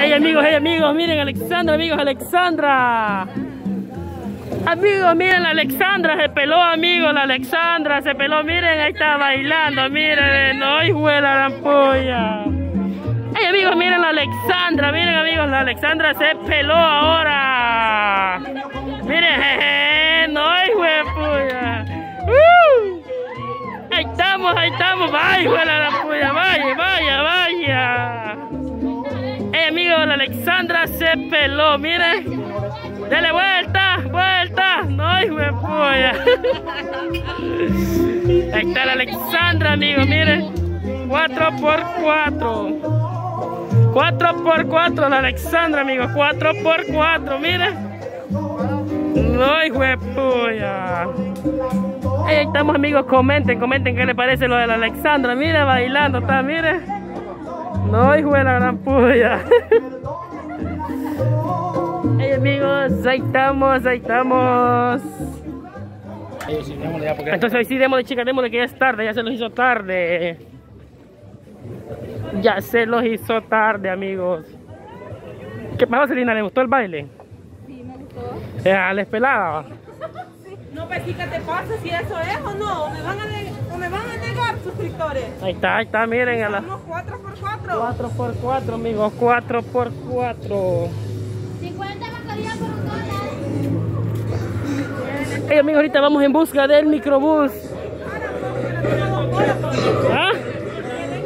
Hey amigos, hey amigos, miren Alexandra, amigos, Alexandra. Amigos, miren la Alexandra, se peló, amigos, la Alexandra se peló, miren, ahí está bailando, miren, no, hijo la rampolla. Hey amigos, miren la Alexandra, miren amigos, la Alexandra se peló ahora. Miren, jeje, no, hijo de puya. Uh. Ahí estamos, ahí estamos, vaya, hijo la rampolla, vaya, vaya, vaya. Hey amigos, la Alexandra se peló, miren. Dele vuelta, vuelta. No, hijo de polla. Ahí está la Alexandra, amigos, miren. 4 por 4 4 por 4 la Alexandra, amigos. 4 por 4 miren. No, hijo de polla. Ahí estamos, amigos. Comenten, comenten qué les parece lo de la Alexandra. Miren, bailando, está, miren. No, hijo de la gran polla. Hey amigos, ahí estamos, ahí estamos. Entonces hoy sí démosle chicas, démosle que ya es tarde, ya se los hizo tarde. Ya se los hizo tarde amigos. ¿Qué pasó Selina? ¿Le gustó el baile? Sí, me gustó. Eh, ¿Les pelaba? No, pues sí, ¿qué te pasa? Si eso es o no, o me van a, o me van a negar suscriptores. Ahí está, ahí está, miren a la Somos 4 por 4 4 por 4 amigos, 4 por 4 50 mascarillas por un dólar. Hey amigos, ahorita vamos en busca del microbús. ¿Ah?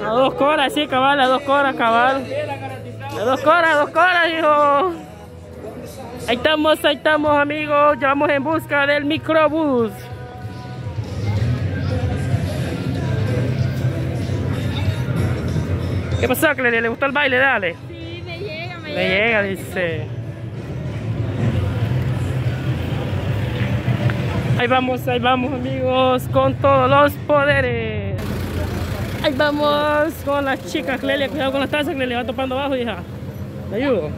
A dos horas, sí, cabal, a dos horas, cabal. A dos horas, a dos horas, hijo. Ahí estamos, ahí estamos, amigos. Ya vamos en busca del microbús. ¿Qué pasó, Clelia? ¿Le gustó el baile? Dale. Sí, me llega, me Le llega, dice. Ahí vamos, ahí vamos amigos, con todos los poderes. Ahí vamos con las chicas, Clelia, cuidado con las tazas, Clelia, va topando abajo, hija. ¿Me ayudo?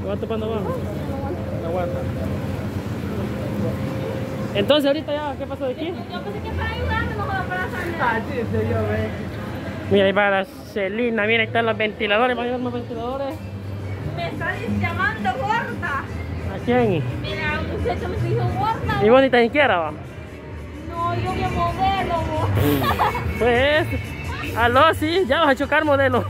Me va topando abajo. Aguanta. Entonces ahorita ya, ¿qué pasó de aquí? Yo pensé que para ayudarme, no para salir. Mira, ahí va la Celina, mira, ahí están los ventiladores, ¿va a llevar más ventiladores? Me están llamando gorda. ¿A quién? Mira, un muchacho me dijo gorda. ¿Y vos ni tan siquiera va? No, yo voy a modelo, vos. Pues, aló, sí, ya vas a chocar modelo.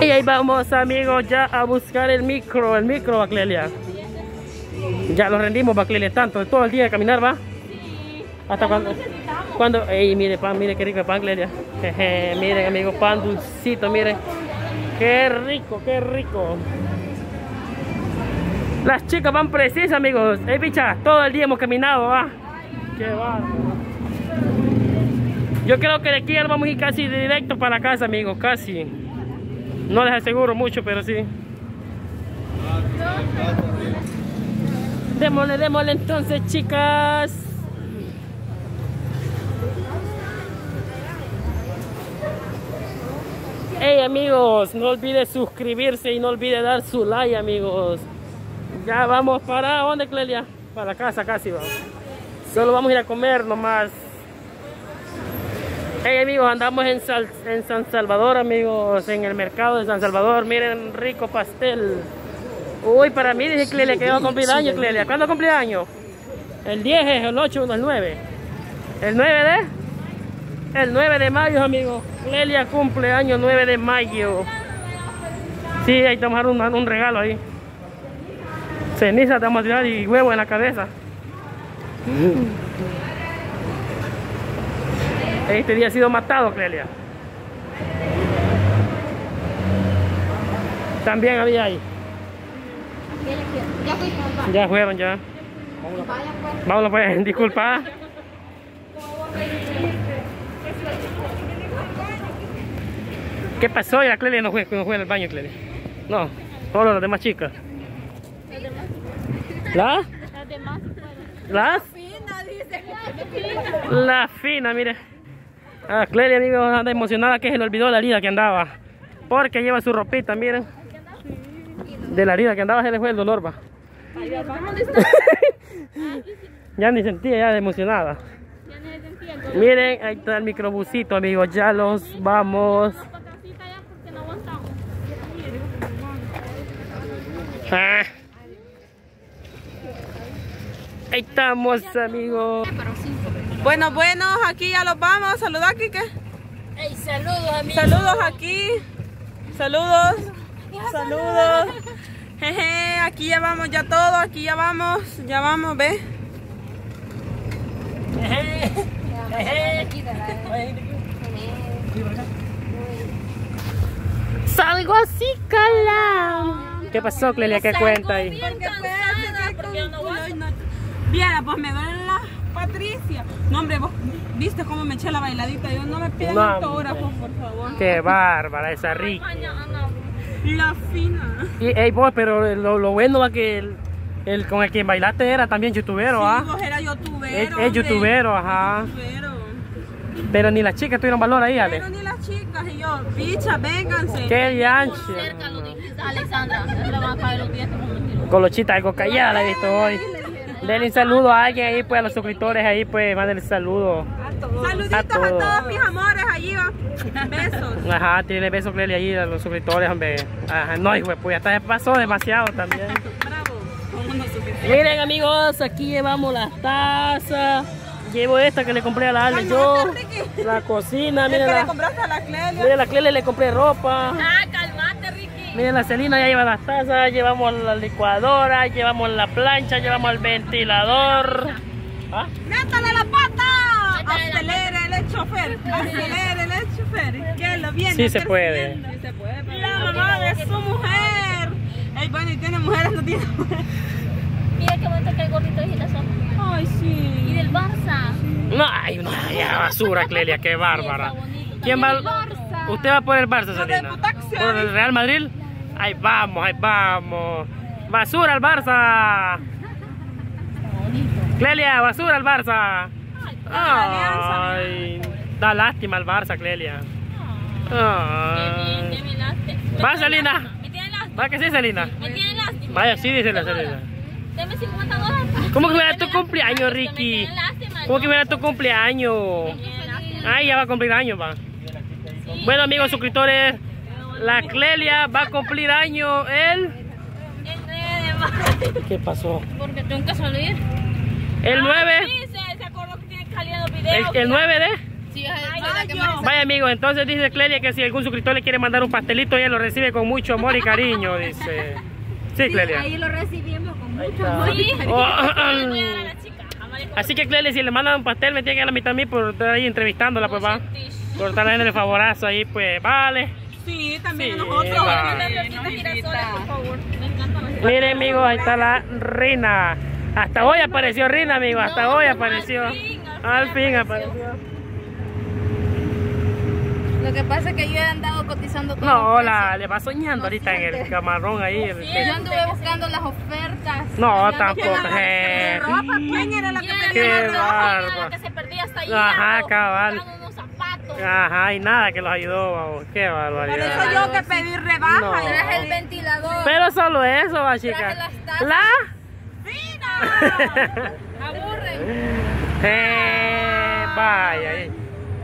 Y ahí vamos amigos ya a buscar el micro, el micro Baclelia. Ya lo rendimos Baclelia tanto, todo el día de caminar va. Hasta cuando, cuando, ey, mire pan, mire qué rico el pan Clelia. Jeje, miren amigos, pan dulcito, miren. Qué rico, qué rico. Las chicas van precisas amigos. Ey bicha, todo el día hemos caminado, va. Qué bárbaro. Yo creo que de aquí ya vamos a ir casi directo para casa, amigos, casi. No les aseguro mucho, pero sí. Démosle, démosle entonces, chicas. Hey amigos, no olvide suscribirse y no olvide dar su like amigos. Ya vamos para dónde Clelia? Para la casa casi vamos. Solo vamos a ir a comer nomás. Hey amigos, andamos en, Sal- en San Salvador amigos, en el mercado de San Salvador. Miren, rico pastel. Uy, para mí dice Clelia que va a cumplir años, Clelia. ¿Cuándo cumple años? El 10 es el 8, no el 9. ¿El 9 de? El 9 de mayo, amigos. Clelia cumple año 9 de mayo. Sí, ahí te vamos a dar un, un regalo ahí. Ceniza te vamos a tirar y huevo en la cabeza. Este día ha sido matado, Clelia. También había ahí. Ya fueron, ya. Pues. Vámonos pues, disculpa. ¿Qué pasó? Ya Clelia no fue, no fue en el baño, Clelia. No, solo las demás chicas. Las demás. ¿La? Las demás. ¿Las? Fina, dice. La fina, mire. Ah, Clelia, amigo, anda emocionada que se le olvidó la herida que andaba. Porque lleva su ropita, miren. De la herida que andaba se le fue el dolor, va. Ya ni sentía, ya emocionada. Miren, ahí está el microbusito, amigos. Ya los vamos. Para casita ya, Ah. Ahí estamos, amigos. Bueno, bueno, aquí ya los vamos. Saluda, Kike. Saludos, amigos. Saludos aquí. Saludos. Saludos. Jeje, aquí ya vamos, ya todo, aquí ya vamos, ya vamos, ve. Salgo así, cala. ¿Qué pasó, Clelia? ¿Qué cuenta ahí? Viera, pues me duele la Patricia. No, hombre, vos viste cómo me eché la bailadita. Yo no me pidan No, autógrafos, por favor. Qué bárbara esa Ricky. La fina. Y, ey, vos, pero lo, lo bueno va que el, el con el que bailaste era también youtubero, Sí, ¿ah? vos era youtubero. Es, es youtubero, ajá. Youtubero. Pero ni las chicas tuvieron valor ahí, Ale. Pero ni las chicas y yo, bicha, vénganse. Qué yanche. Alexandra. A los. Colochita, algo callada la he visto hoy. Denle un saludo a alguien ahí, pues a los suscriptores ahí, pues mándenle saludo. Saluditos A a todos. mis amores, allí va. Besos. Ajá, tiene besos Clelia ahí a los suscriptores, hombre. Ajá, no, hijo, pues hasta pasó demasiado también. Bravo. Miren amigos, aquí llevamos las tazas. Llevo esta que le compré a la Ale yo. La cocina, miren que le la, compraste a la Clelia. miren la Clelia le compré ropa. Ah. Miren la Celina ya lleva las tazas, llevamos la licuadora, llevamos la plancha, llevamos el ventilador. ¿Ah? ¡Métale la pata! La Acelere el chofer. Acelere el chofer. Que lo viene. Sí se puede. La mamá de su mujer. Ey, bueno, y tiene mujeres, no tiene mujeres. Mira qué bonito que el gordito de girasol. Ay, Y sí. del Barça. No, ay, no, ya basura Clelia, qué bárbara. Bonito. ¿Quién va? Barça. ¿Usted va por el Barça? Putaxi. ¿Por el Real Madrid? Ahí vamos, ahí vamos. Basura al Barça. Clelia, basura al Barça. Ay, da lástima al Barça, Clelia. Ay. Va. Me lástima. ¿Va que sí? Me lástima. Vaya, sí, dice la Selena. Deme 50 dólares. ¿Cómo que era tu Me cumpleaños, Ricky? ¿Cómo que ¿no? era tu cumpleaños? Me. Ay, ya va a cumplir años, va. Bueno, amigos suscriptores, la Clelia va a cumplir año el... El 9 de mayo. ¿Qué pasó? Porque tengo que salir. El 9, Sí, se, se acordó que tiene que salir en los el, videos. el 9 de... Sí, es el Mayo. Vaya amigos, entonces dice Clelia que si algún suscriptor le quiere mandar un pastelito, ella lo recibe con mucho amor y cariño, dice. Sí, Clelia. Ahí lo recibimos con mucho amor. Oh, la chica. a María Así que Clelia, si le mandan un pastel, me tiene que dar la mitad a mí por estar ahí entrevistándola, pues va. Por estar haciendo el favorazo ahí, pues vale. Sí, también Sí, nosotros. Me encantan las Miren amigos, ahí está la Rina. Hasta hoy apareció Rina, amigo. Hasta No, hoy no, apareció. al fin, al fin Al fin apareció. apareció. Lo que pasa es que yo he andado cotizando todo. No, la, le va soñando ahorita en el camarón ahí. el que- Yo anduve buscando las ofertas. No, tampoco. no- eh. ropa? ¿Quién era la que ¿Quién ropa? La que se perdía hasta ahí. Ajá, cabal. Zapatos. Ajá, y nada que los ayudó, vamos. Qué Por barbaridad. eso yo que pedí rebaja. No. Traje el ventilador. Pero solo eso, va, chica. Traje las tazas. La. Aburren. eh, vaya, eh.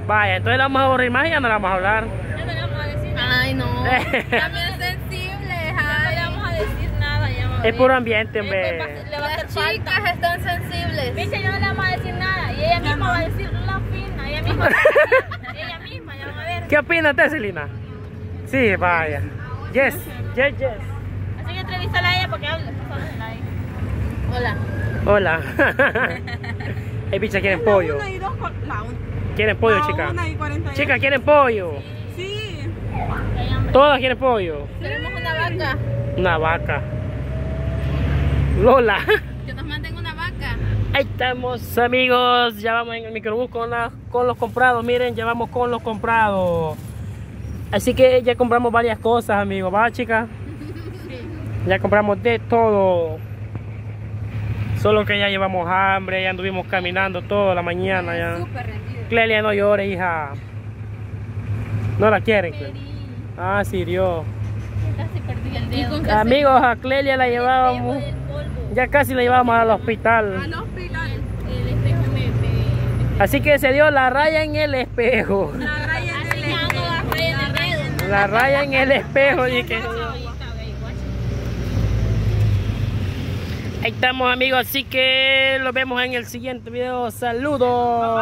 vaya. Entonces la vamos a aburrir más y ya no la vamos a hablar. Ya no le vamos a decir nada. Ay, no. También sensibles. No le vamos a decir nada. Ya Es puro ambiente, hombre. a hacer Las chicas están sensibles. Dice, yo no le vamos a decir nada. Y ella misma va a decir la fina. Ella misma. ella misma, ya van a ver. ¿Qué opinas de Celina? Sí, vaya. Yes, yes, yes. Así que entrevístala a ella porque hable. Hola. Hola. Hey, bicha, quieren pollo. Una y dos con- la un- Quieren pollo, la chica. una y 48. Chicas, quieren pollo. Sí. Todas quieren pollo. Tenemos una vaca. Una vaca. Lola. Yo nos mantengo una vaca. Ahí estamos, amigos. Ya vamos en el microbús con, la- con los comprados. Miren, ya vamos con los comprados. Así que ya compramos varias cosas, amigos. ¿Va, chicas? Ya compramos de todo. Solo que ya llevamos hambre, ya anduvimos caminando toda la mañana. Ya. Clelia, no llores, hija. No la quieren, Clelia. Ah, sí, Dios. Casi perdí el dedo. Amigos, a Clelia la llevábamos. Ya casi la llevábamos al hospital. Al hospital. El espejo me... me... Así que se dio la raya en el espejo. La raya en el Así que ando la raya en el dedo. La raya en el espejo. Y que... Ahí estamos amigos, así que los vemos en el siguiente video. Saludos.